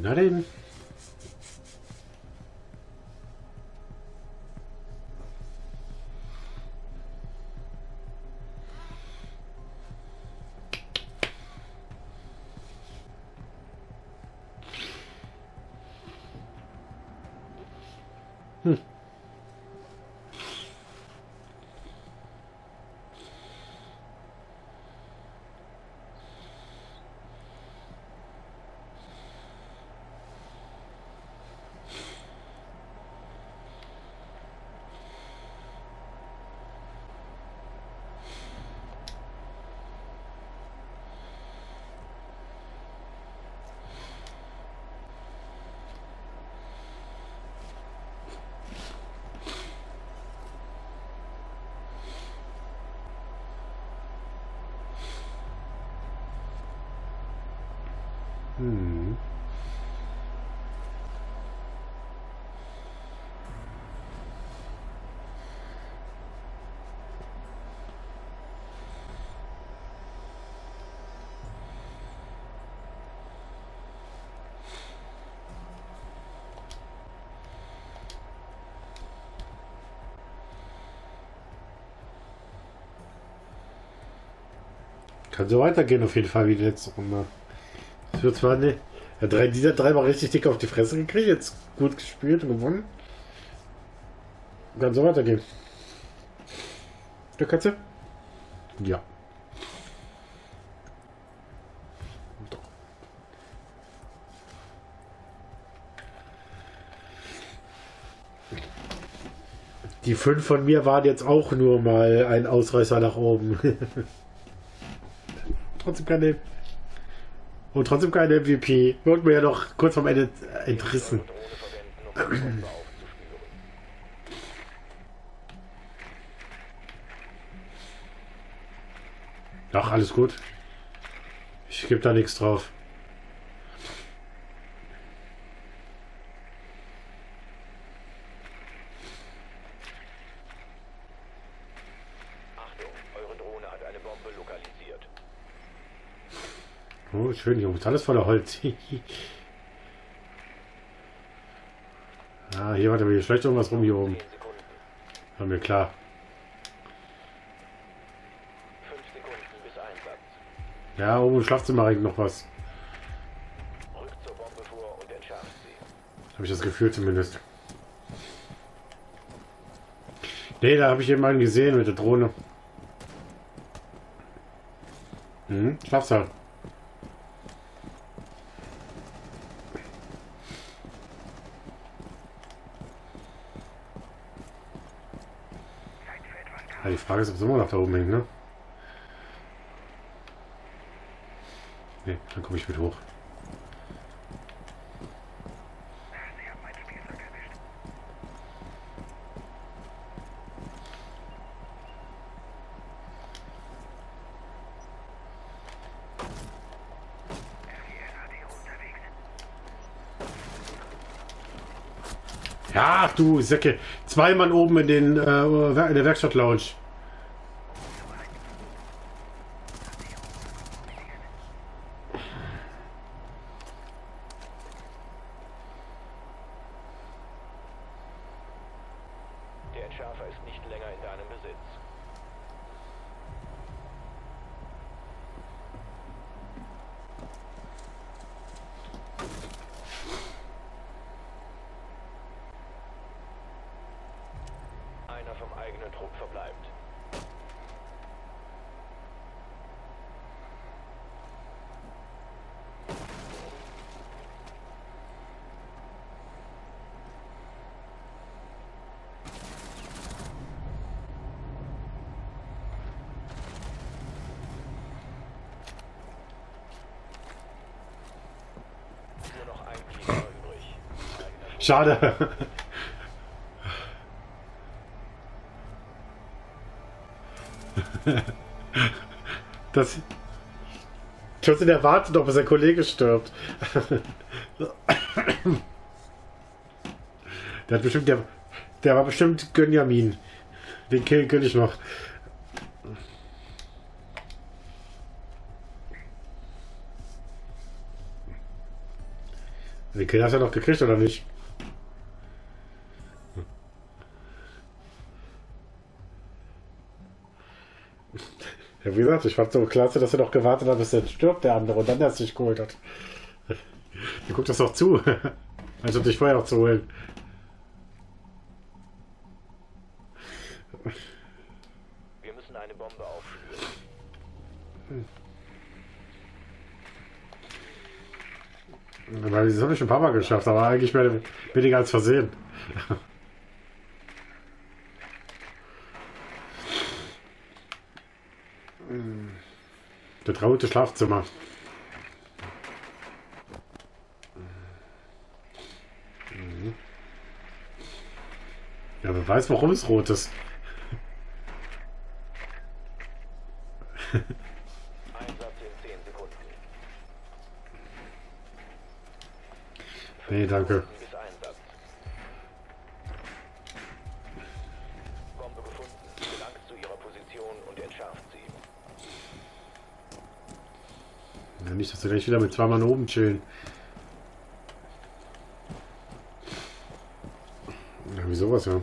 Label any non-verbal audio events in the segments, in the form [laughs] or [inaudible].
not in. Kann so weitergehen auf jeden Fall wie die letzte Runde. Es wird zwar ne, ja, drei, dieser drei war richtig dick auf die Fresse gekriegt, jetzt gut gespielt und gewonnen. Kann so weitergehen. Der Katze? Ja. Doch. Die fünf von mir waren jetzt auch nur mal ein Ausreißer nach oben. [laughs] trotzdem keine. Und trotzdem keine MVP. Wurde mir ja noch kurz vorm Ende entrissen. Ach, alles gut. Ich gebe da nichts drauf. Achtung, eure Drohne hat eine Bombe lokalisiert. Oh, schön, Jungs. Alles voller Holz. [laughs] ah, hier warte mal, hier schlecht irgendwas rum hier oben. 10 Sekunden. War mir klar. 5 Sekunden bis Einsatz. Ja, oben im Schlafzimmer hängt noch was. Habe ich das Gefühl zumindest. Nee, da habe ich jemanden gesehen mit der Drohne. Mhm, Schlafsaal. Ja, die Frage ist, ob es immer noch da oben hängt, ne? Nee, dann komme ich mit hoch. Ach du Säcke. Zwei Mann oben in, den, äh, in der Werkstatt-Lounge. Der Entschärfer ist nicht länger in deinem Besitz. Schade. Das. Schon der erwartet, ob sein Kollege stirbt. Der hat bestimmt, der, der war bestimmt Gönjamin. Den kill, kill ich noch. Den Kill hast du ja noch gekriegt, oder nicht? Ja, wie gesagt, ich fand so klasse, dass er noch gewartet hat, bis er stirbt, der andere, und dann erst sich geholt hat. [laughs] Ihr guckt das doch zu. [laughs] Also dich vorher noch zu holen. Wir müssen eine Bombe aufspüren. Weil das habe ich schon ein paar Mal geschafft, aber eigentlich mehr, weniger als versehen. [laughs] Das traute Schlafzimmer. Mhm. Ja, wer weiß, warum es rot ist. Einsatz in 10 Sekunden. Nee, danke. Bis Einsatz. Bombe gefunden. Gelangt zu ihrer Position und entschärft sie. Ja, dass wir gleich wieder mit zwei Mann oben chillen. Ja, wie sowas, ja.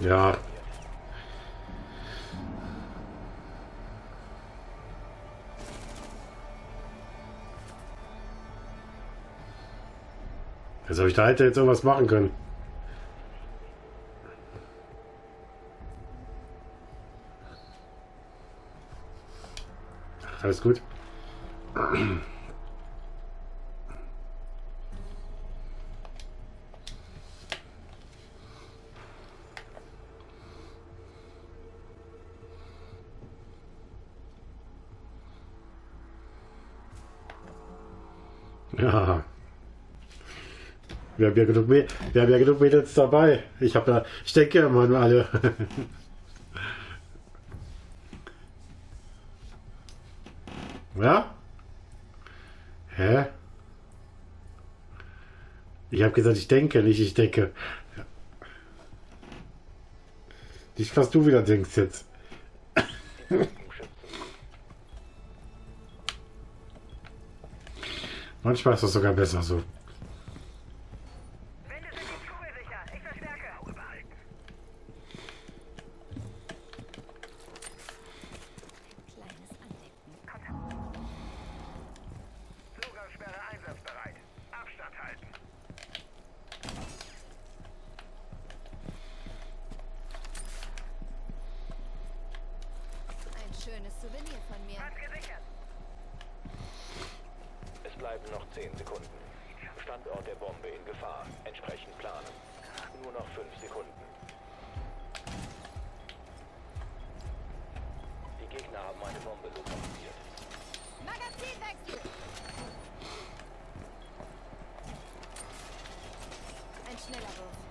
Ja. Also ich da hätte jetzt irgendwas machen können. Alles gut. Ja. Wir haben ja genug, wir haben ja genug Mädels dabei. Ich habe da, ich denke immer an alle. [laughs] ja? Hä? Ich habe gesagt, ich denke, nicht ich denke. Nicht, was du wieder denkst jetzt. [laughs] Manchmal ist das sogar besser so. 10 Sekunden. Standort der Bombe in Gefahr. Entsprechend planen. Nur noch 5 Sekunden. Die Gegner haben eine Bombe lokalisiert. Magazinwechsel! Ein schneller Wurf.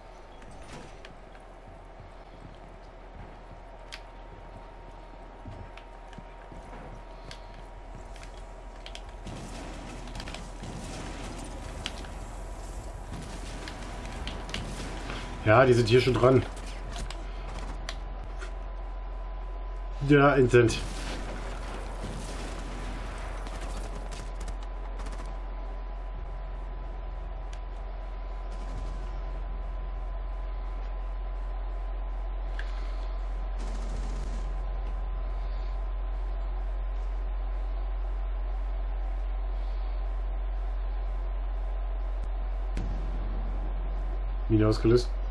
Ja, die sind hier schon dran. Ja, instant. Wieder ausgelöst.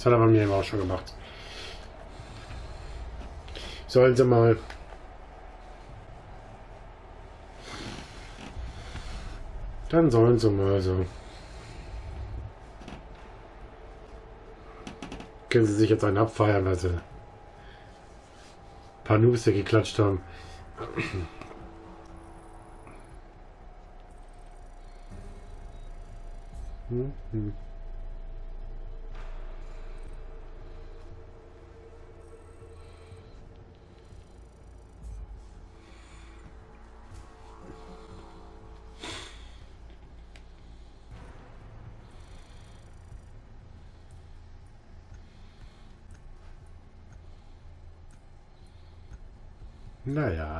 Das hat er bei mir eben auch schon gemacht. Sollen sie mal. Dann sollen sie mal so. Können sie sich jetzt einen abfeiern, weil sie ein paar Noobs geklatscht haben. Hm, hm. Naja.